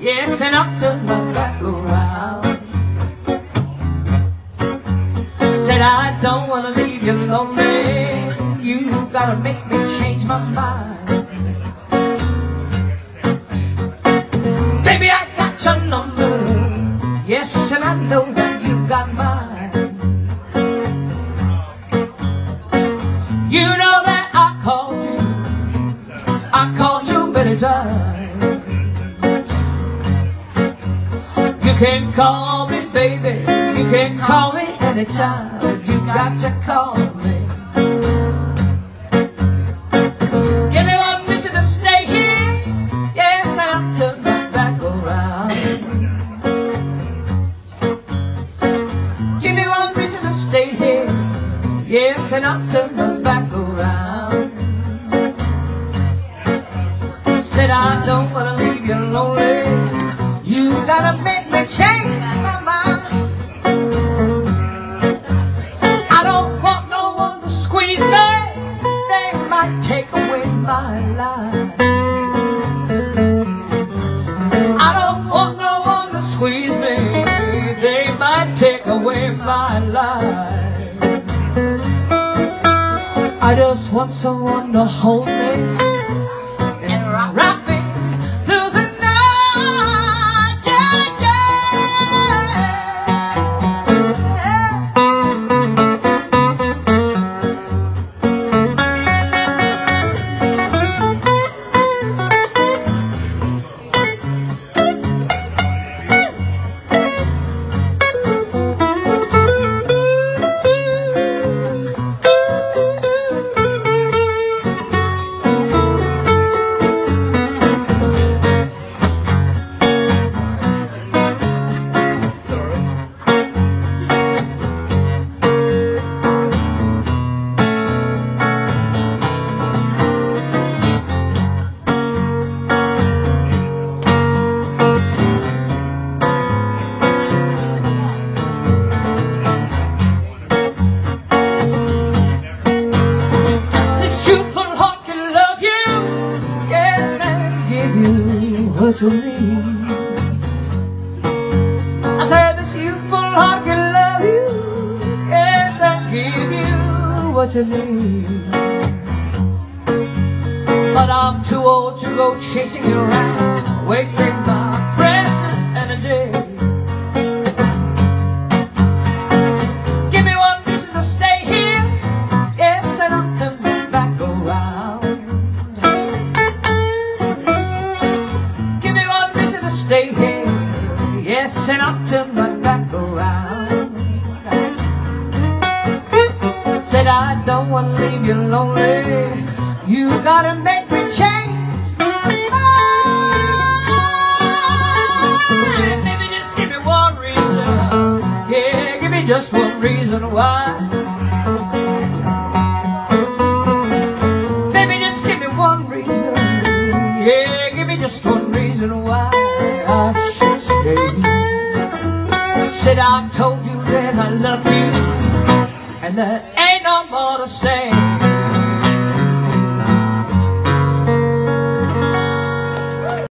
Yes, and I'll turn my back around. Said I don't wanna leave you lonely. You gotta make me change my mind. Baby, I got your number. Yes, and I know You know that I called you. I called you many times. You can call me, baby. You can call me anytime. You got to call me. Give me one reason to stay here. Yes, and I'll turn my back around. Give me one reason to stay here. Yes, and I'll turn my I don't wanna leave you lonely. You gotta make me change my mind. I don't want no one to squeeze me. They might take away my life. I don't want no one to squeeze me. They might take away my life. I just want someone to hold me you me. I said this youthful heart can love you, yes, and give you what you need. But I'm too old to go chasing around, wasting my Yes, and I'll turn my back around. I Said I don't want to leave you lonely. You gotta make me change. mind. Just give me one reason. Yeah, give me just one reason why. Baby, just give me one reason. Yeah, give me just one reason why. Said I told you that I love you, and there ain't no more to say.